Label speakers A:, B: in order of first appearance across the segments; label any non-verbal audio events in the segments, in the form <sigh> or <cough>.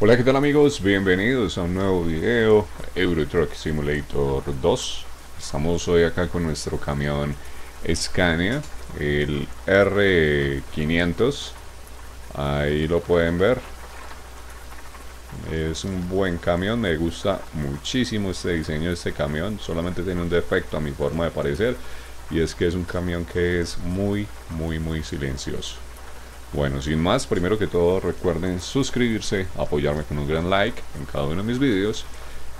A: Hola, ¿qué tal amigos? Bienvenidos a un nuevo video Euro Truck Simulator 2. Estamos hoy acá con nuestro camión Scania, el R500. Ahí lo pueden ver. Es un buen camión, me gusta muchísimo este diseño de este camión. Solamente tiene un defecto a mi forma de parecer y es que es un camión que es muy, muy, muy silencioso. Bueno, sin más, primero que todo recuerden suscribirse, apoyarme con un gran like en cada uno de mis vídeos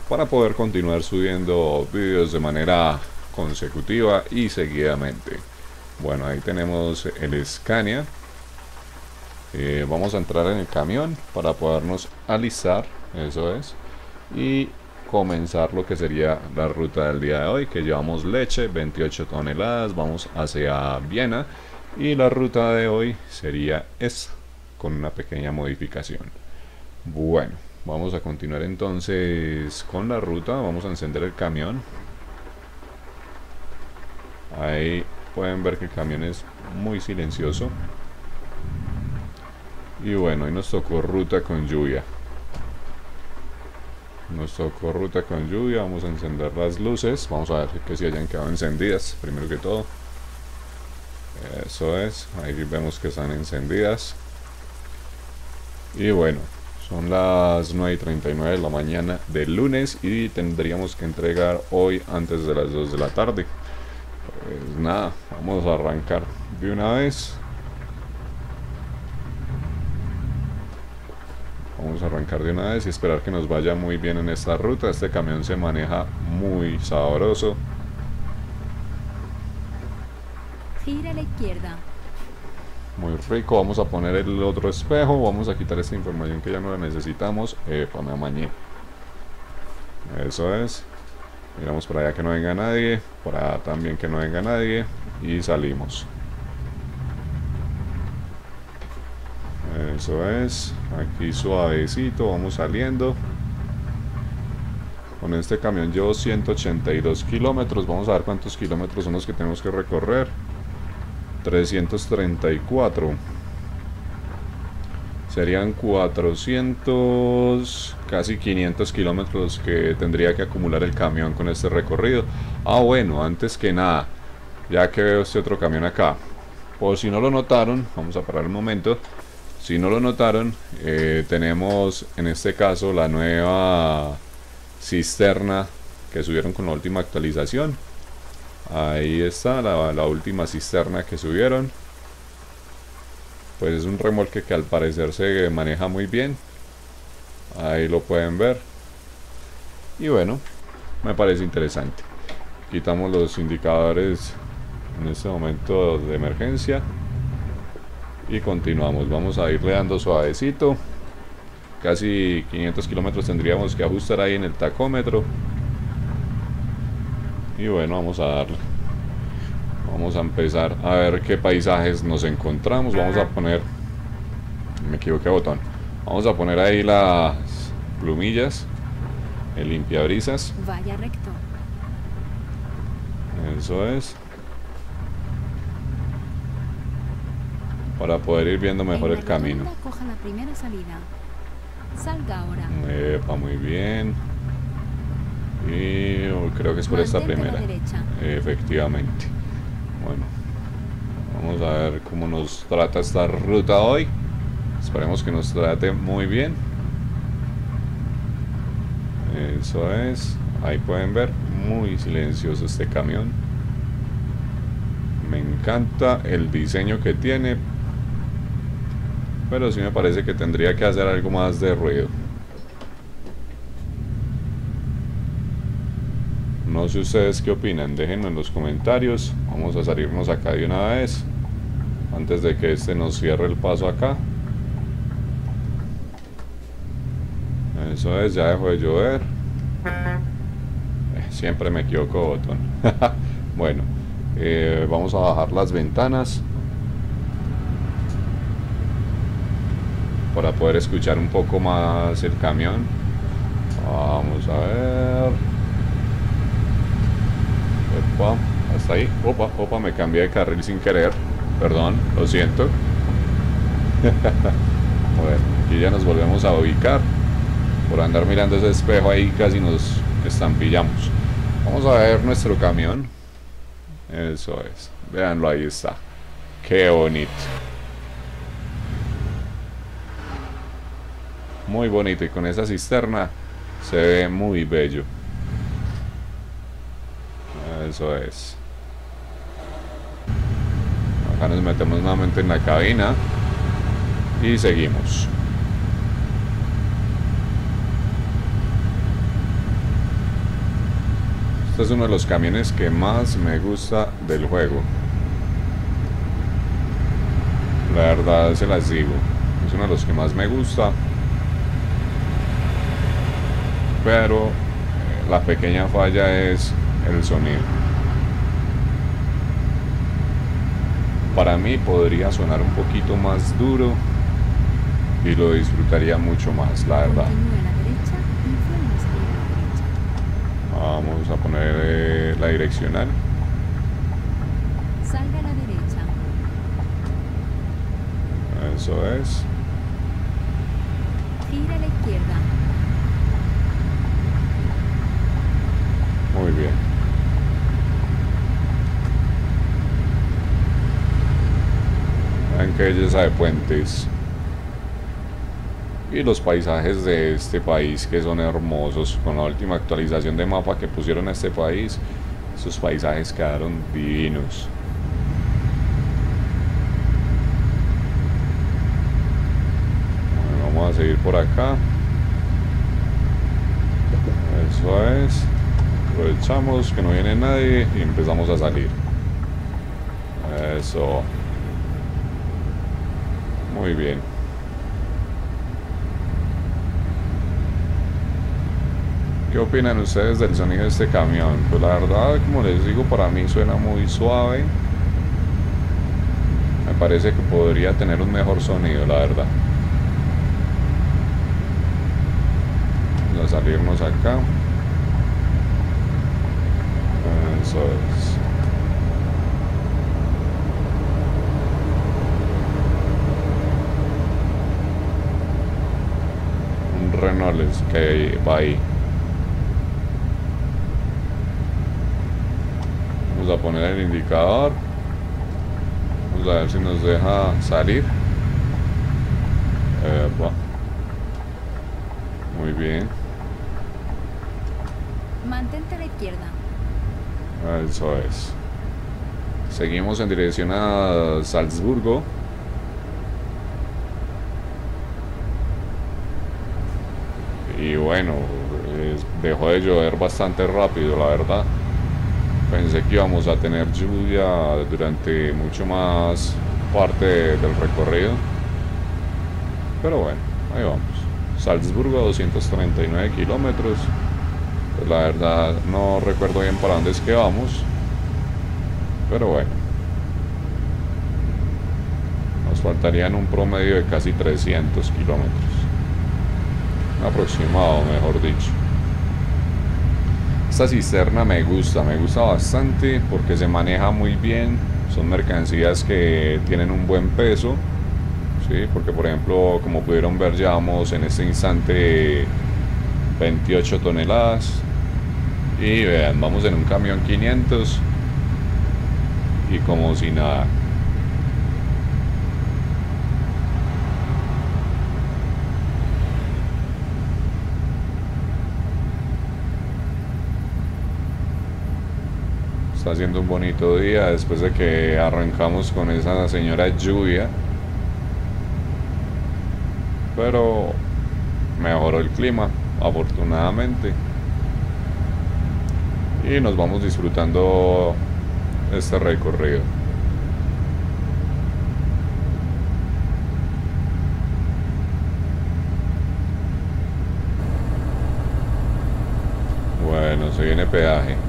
A: para poder continuar subiendo vídeos de manera consecutiva y seguidamente. Bueno, ahí tenemos el Scania. Eh, vamos a entrar en el camión para podernos alistar, eso es, y comenzar lo que sería la ruta del día de hoy, que llevamos leche, 28 toneladas, vamos hacia Viena y la ruta de hoy sería esa, con una pequeña modificación. Bueno, vamos a continuar entonces con la ruta. Vamos a encender el camión. Ahí pueden ver que el camión es muy silencioso. Y bueno, hoy nos tocó ruta con lluvia. Nos tocó ruta con lluvia. Vamos a encender las luces. Vamos a ver que si hayan quedado encendidas, primero que todo. Eso es, ahí vemos que están encendidas. Y bueno, son las 9 y 39 de la mañana del lunes y tendríamos que entregar hoy antes de las 2 de la tarde. Pues nada, vamos a arrancar de una vez. Vamos a arrancar de una vez y esperar que nos vaya muy bien en esta ruta. Este camión se maneja muy sabroso.
B: Gira a la izquierda.
A: Muy rico, vamos a poner el otro espejo, vamos a quitar esta información que ya no la necesitamos. Epa, me amañé. Eso es. Miramos por allá que no venga nadie, allá también que no venga nadie y salimos. Eso es, aquí suavecito, vamos saliendo. Con este camión llevo 182 kilómetros, vamos a ver cuántos kilómetros son los que tenemos que recorrer. 334 serían 400 casi 500 kilómetros que tendría que acumular el camión con este recorrido. Ah bueno antes que nada ya que veo este otro camión acá por si no lo notaron vamos a parar un momento. Si no lo notaron eh, tenemos en este caso la nueva cisterna que subieron con la última actualización Ahí está la, última cisterna que subieron. Pues es un remolque que al parecer se maneja muy bien. Ahí lo pueden ver. Y bueno, me parece interesante. Quitamos los indicadores en este momento de emergencia. Y continuamos. Vamos a irle dando suavecito. Casi 500 kilómetros tendríamos que ajustar ahí en el tacómetro. Y bueno, vamos a darle. Vamos a empezar a ver qué paisajes nos encontramos. Vamos a poner... Me equivoqué botón. Vamos a poner ahí las plumillas. El limpiabrisas.
B: Vaya recto.
A: Eso es. Para poder ir viendo mejor el camino.
B: Coja la primera salida. Salga ahora.
A: Epa, muy bien. Y creo que es por esta primera. Efectivamente. Bueno. Vamos a ver cómo nos trata esta ruta hoy. Esperemos que nos trate muy bien. Eso es. Ahí pueden ver. Muy silencioso este camión. Me encanta el diseño que tiene. Pero sí me parece que tendría que hacer algo más de ruido. No sé ustedes qué opinan, déjenlo en los comentarios. Vamos a salirnos acá de una vez. Antes de que este nos cierre el paso acá. Eso es, ya dejó de llover. Eh, siempre me equivoco botón. <laughs> bueno, eh, vamos a bajar las ventanas. Para poder escuchar un poco más el camión. Vamos a ver. Opa, hasta ahí. Opa, opa, me cambié de carril sin querer. Perdón, lo siento. <laughs> bueno, aquí ya nos volvemos a ubicar. por andar mirando ese espejo ahí casi nos estampillamos. Vamos a ver nuestro camión. Eso es. Veanlo, ahí está. Qué bonito. Muy bonito y con esa cisterna se ve muy bello. Eso es. Acá nos metemos nuevamente en la cabina y seguimos. Este es uno de los camiones que más me gusta del juego. La verdad se las digo. Es uno de los que más me gusta. Pero eh, la pequeña falla es el sonido. Para mí podría sonar un poquito más duro y lo disfrutaría mucho más, la verdad. Vamos a poner eh, la direccional.
B: Salga a la derecha.
A: Eso es.
B: Gira a la izquierda.
A: Muy bien. Qué belleza de puentes. Y los paisajes de este país que son hermosos. Con la última actualización de mapa que pusieron a este país, sus paisajes quedaron divinos. Vamos a seguir por acá. Eso es. Aprovechamos que no viene nadie y empezamos a salir. Eso. Muy bien. ¿Qué opinan ustedes del sonido de este camión? Pues la verdad, como les digo, para mí suena muy suave. Me parece que podría tener un mejor sonido, la verdad. Vamos a salirnos acá. Eso es. Renault que va ahí. Vamos a poner el indicador. Vamos a ver si nos deja salir. Epa. Muy bien.
B: Mantente a la izquierda.
A: Eso es. Seguimos en dirección a Salzburgo. Y bueno, dejó de llover bastante rápido, la verdad. Pensé que íbamos a tener lluvia durante mucho más parte del recorrido. Pero bueno, ahí vamos. Salzburgo, 239 kilómetros. Pues la verdad no recuerdo bien para dónde es que vamos. Pero bueno. Nos faltarían un promedio de casi 300 kilómetros. Aproximado, mejor dicho. Esta cisterna me gusta, me gusta bastante porque se maneja muy bien. Son mercancías que tienen un buen peso. Sí, porque por ejemplo, como pudieron ver, llevamos en este instante 28 toneladas. Y vean, vamos en un camión 500 y como si nada. Está haciendo un bonito día después de que arrancamos con esa señora lluvia. Pero mejoró el clima, afortunadamente. Y nos vamos disfrutando este recorrido. Bueno, se viene peaje.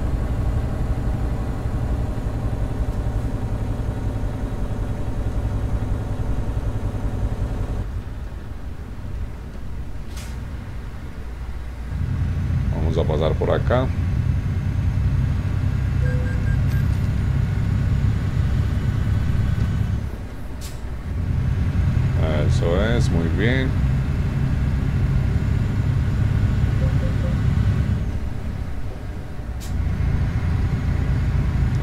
A: a pasar por acá. Eso es muy bien.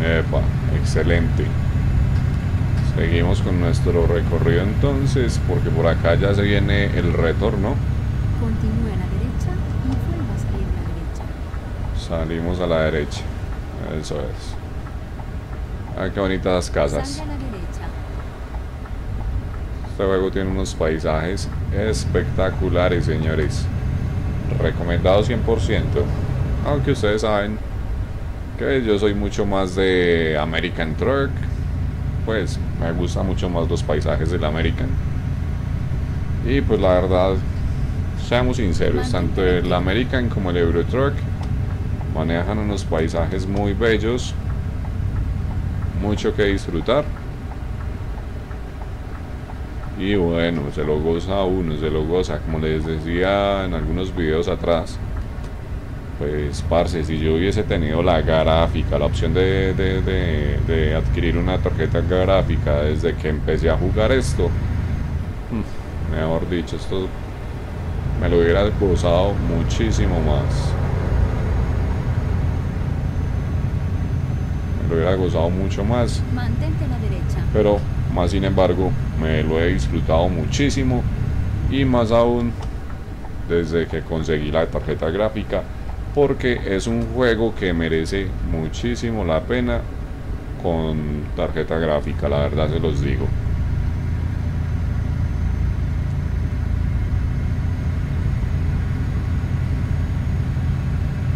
A: Epa excelente. Seguimos con nuestro recorrido entonces, porque por acá ya se viene el retorno.
B: Continúen
A: Salimos a la derecha. Eso es. Ah, qué bonitas las casas. Este juego tiene unos paisajes espectaculares, señores. Recomendado 100%. Aunque ustedes saben que yo soy mucho más de American Truck. Pues me gustan mucho más los paisajes del American. Y pues la verdad, seamos sinceros, tanto el American como el Euro Truck manejan unos paisajes muy bellos. Mucho que disfrutar. Y bueno, se lo goza uno, se lo goza, como les decía en algunos videos atrás. Pues, parce, si yo hubiese tenido la gráfica, la opción de, de- de- adquirir una tarjeta gráfica desde que empecé a jugar esto, mejor dicho, esto me lo hubiera gozado muchísimo más. Lo hubiera gozado mucho más.
B: Mantente a la derecha.
A: pero más sin embargo me lo he disfrutado muchísimo y más aún desde que conseguí la tarjeta gráfica porque es un juego que merece muchísimo la pena con tarjeta gráfica, la verdad se los digo.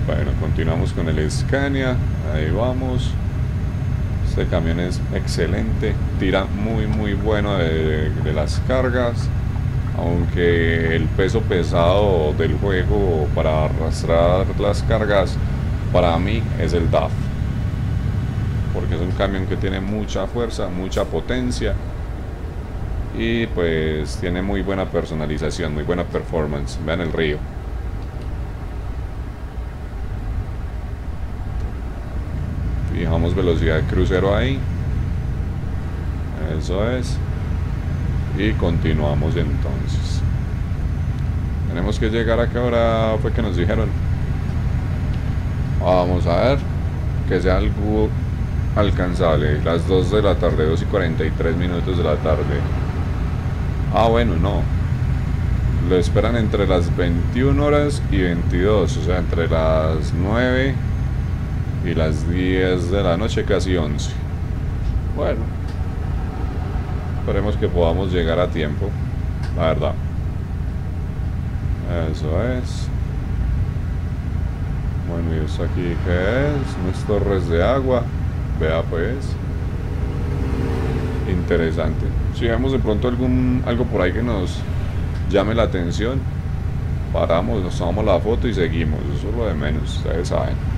A: Bueno, continuamos con el Scania, ahí vamos. Este camión es excelente, tira muy muy bueno de, de las cargas, aunque el peso pesado del juego para arrastrar las cargas para mí es el DAF, porque es un camión que tiene mucha fuerza, mucha potencia y pues tiene muy buena personalización, muy buena performance. Vean el río. Velocidad de crucero ahí. Eso es. Y continuamos entonces. Tenemos que llegar a qué hora fue que nos dijeron. Vamos a ver. Que sea algo alcanzable. Las 2 de la tarde, 2 y 43 minutos de la tarde. Ah, bueno, no. Lo esperan entre las 21 horas y 22. O sea, entre las 9 y las 10 de la noche, casi 11. Bueno, esperemos que podamos llegar a tiempo, la verdad. Eso es. Bueno, y esto aquí qué es? Unas torres de agua. Vea pues. Interesante. Si vemos de pronto algún algo por ahí que nos llame la atención, paramos, nos tomamos la foto y seguimos. Eso es lo de menos, ustedes saben.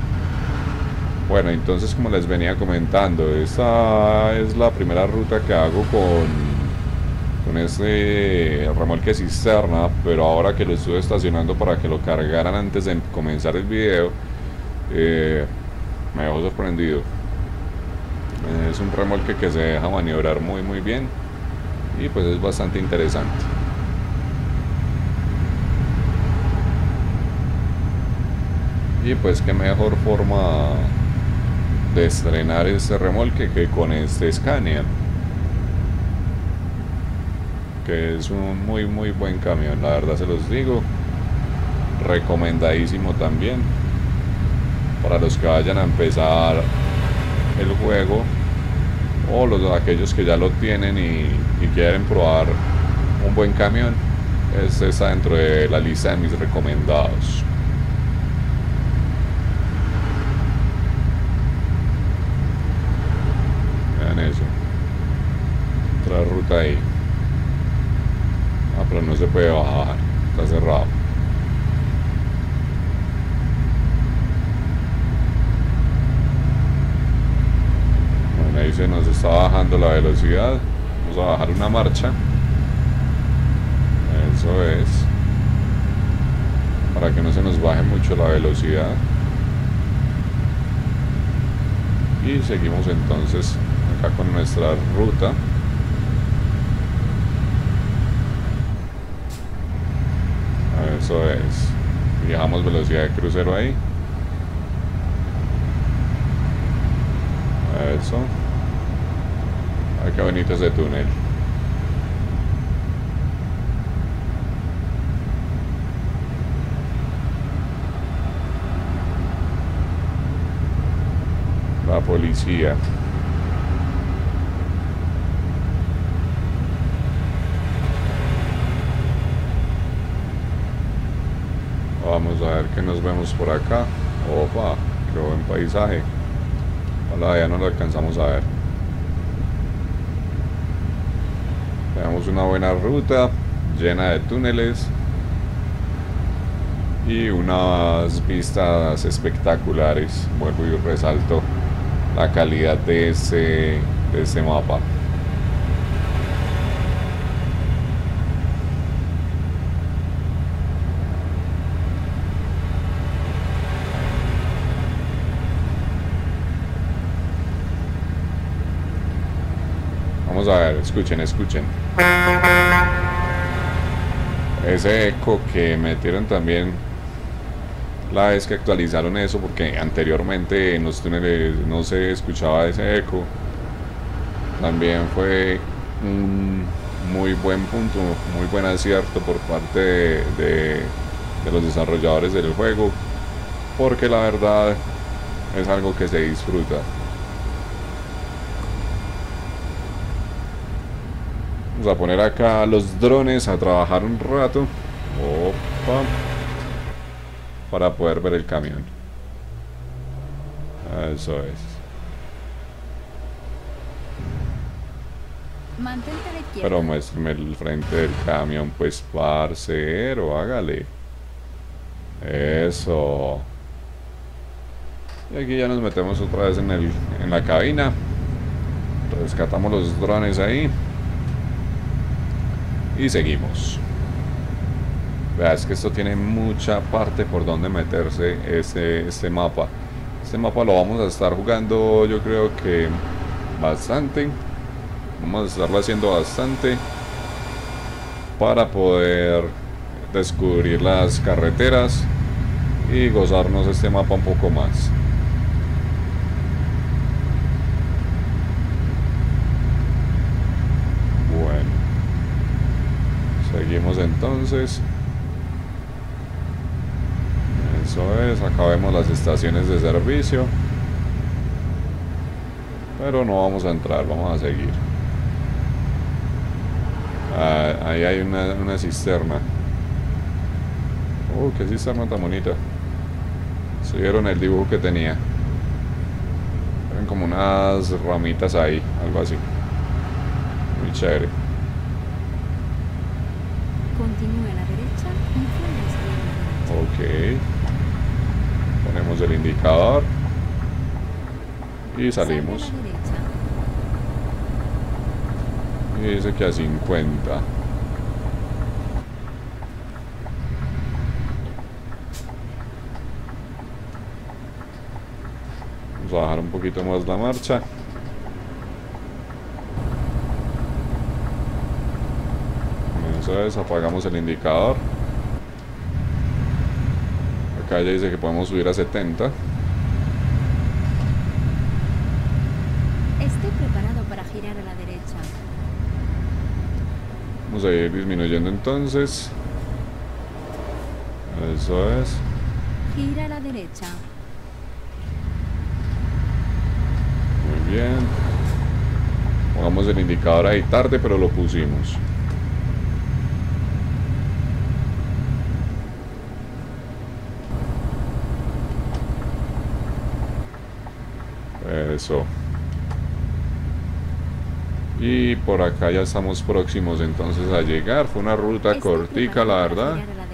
A: Bueno, entonces como les venía comentando, esta es la primera ruta que hago con, con este remolque cisterna, pero ahora que lo estuve estacionando para que lo cargaran antes de comenzar el video, eh, me dejó sorprendido. Es un remolque que se deja maniobrar muy muy bien y pues es bastante interesante. Y pues qué mejor forma de estrenar este remolque que con este Scania que es un muy muy buen camión la verdad se los digo. Recomendadísimo también. Para los que vayan a empezar el juego o los aquellos que ya lo tienen y, y quieren probar un buen camión este está dentro de la lista de mis recomendados Vean eso. Ahí. Ah, pero no se puede bajar. Está cerrado. Bueno, ahí se nos está bajando la velocidad. Vamos a bajar una marcha. Eso es. Para que no se nos baje mucho la velocidad. y seguimos entonces acá con nuestra ruta eso es viajamos velocidad de crucero ahí eso Ay, qué bonito ese túnel. La policía. Vamos a ver que nos vemos por acá. Opa, qué buen paisaje. Hola, ya no lo alcanzamos a ver. Tenemos una buena ruta llena de túneles y unas vistas espectaculares. Vuelvo y resalto la calidad de ese, de ese mapa. Vamos a ver, escuchen, escuchen. Ese eco que metieron también la vez que actualizaron eso, porque anteriormente en los túneles no se escuchaba ese eco. También fue un muy buen punto, muy buen acierto por parte de, de- de los desarrolladores del juego, porque la verdad es algo que se disfruta. Vamos a poner acá los drones a trabajar un rato. Opa. Para poder ver el camión. Eso es. Pero muéstrame el frente del camión, pues parcero, hágale. Eso. Y aquí ya nos metemos otra vez en, el, en la cabina. Rescatamos los drones ahí. Y seguimos. Vea, que esto tiene mucha parte por donde meterse este, este mapa. Este mapa lo vamos a estar jugando yo creo que bastante. Vamos a estarlo haciendo bastante para poder descubrir las carreteras y gozarnos este mapa un poco más. Bueno, seguimos entonces. Eso es, acá vemos las estaciones de servicio. Pero no vamos a entrar, vamos a seguir. Ah, ahí hay una, cisterna. Oh, qué cisterna tan bonita. Se vieron el dibujo que tenía. Eran como unas ramitas ahí, algo así. Muy chévere.
B: Continúe a la derecha y vuelva a salir a la derecha.
A: Ponemos el indicador. Y salimos. Y dice que a 50. Vamos a bajar un poquito más la marcha. Eso es, apagamos el indicador. Acá ya dice que podemos subir a 70.
B: Esté preparado para girar a la derecha.
A: Vamos a ir disminuyendo entonces. Eso es.
B: Gira a la derecha.
A: Muy bien. Pongamos el indicador ahí tarde, pero lo pusimos. Eso. Y por acá ya estamos próximos entonces a llegar. Fue una ruta cortica, la verdad.
B: la.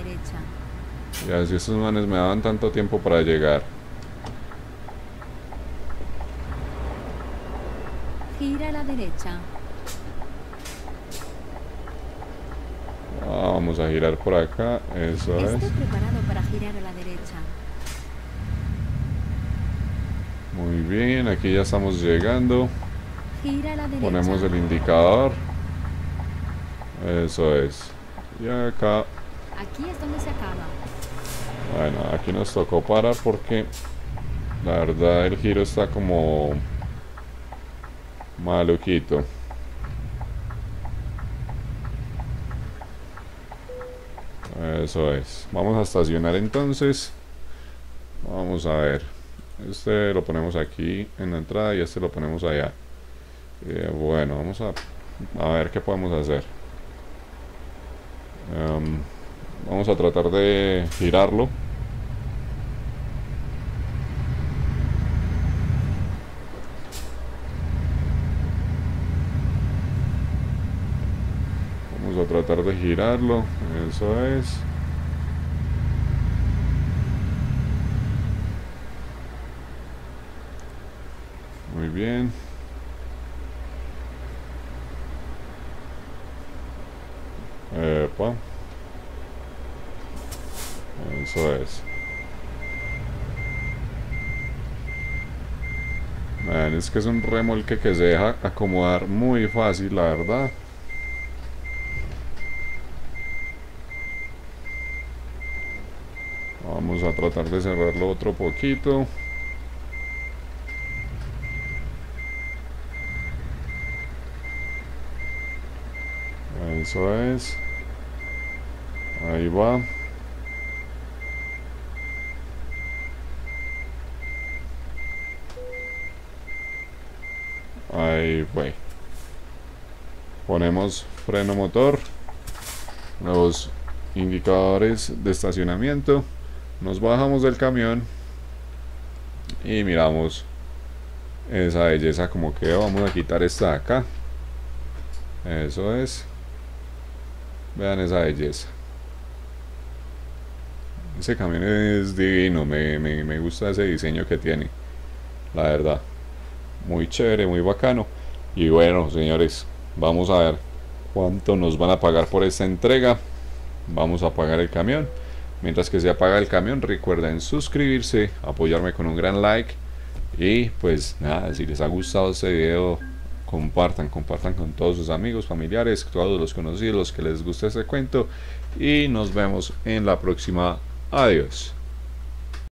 A: Y así estos manes me daban tanto tiempo para llegar.
B: Gira a la derecha.
A: Ah, vamos a girar por acá. Eso es.
B: Esté preparado para girar a la derecha.
A: Muy bien, aquí ya estamos llegando. Ponemos el indicador. Eso es. Y acá.
B: Aquí es donde se acaba.
A: Bueno, aquí nos tocó parar porque la verdad el giro está como maluquito. Eso es. Vamos a estacionar entonces. Vamos a ver. Este lo ponemos aquí en la entrada y este lo ponemos allá. Eh, bueno, vamos a, a ver qué podemos hacer. Em, vamos a tratar de girarlo. Vamos a tratar de girarlo. Eso es. Muy bien. Epa. Eso es. Es que es un remolque que se deja acomodar muy fácil, la verdad. Vamos a tratar de cerrarlo otro poquito. Eso es. Ahí va. Ahí fue. Ponemos freno motor. Los indicadores de estacionamiento. Nos bajamos del camión. Y miramos esa belleza como quedó. Vamos a quitar esta de acá. Eso es. Vean esa belleza. Ese camión es divino, me, me, gusta ese diseño que tiene. La verdad. Muy chévere, muy bacano. Y bueno, señores, vamos a ver cuánto nos van a pagar por esta entrega. Vamos a pagar el camión. Mientras que se apaga el camión, recuerden suscribirse, apoyarme con un gran like. Y pues nada, si les ha gustado este video, compartan, compartan con todos sus amigos, familiares, todos los conocidos, los que les guste este cuento. Y nos vemos en la próxima. Adiós.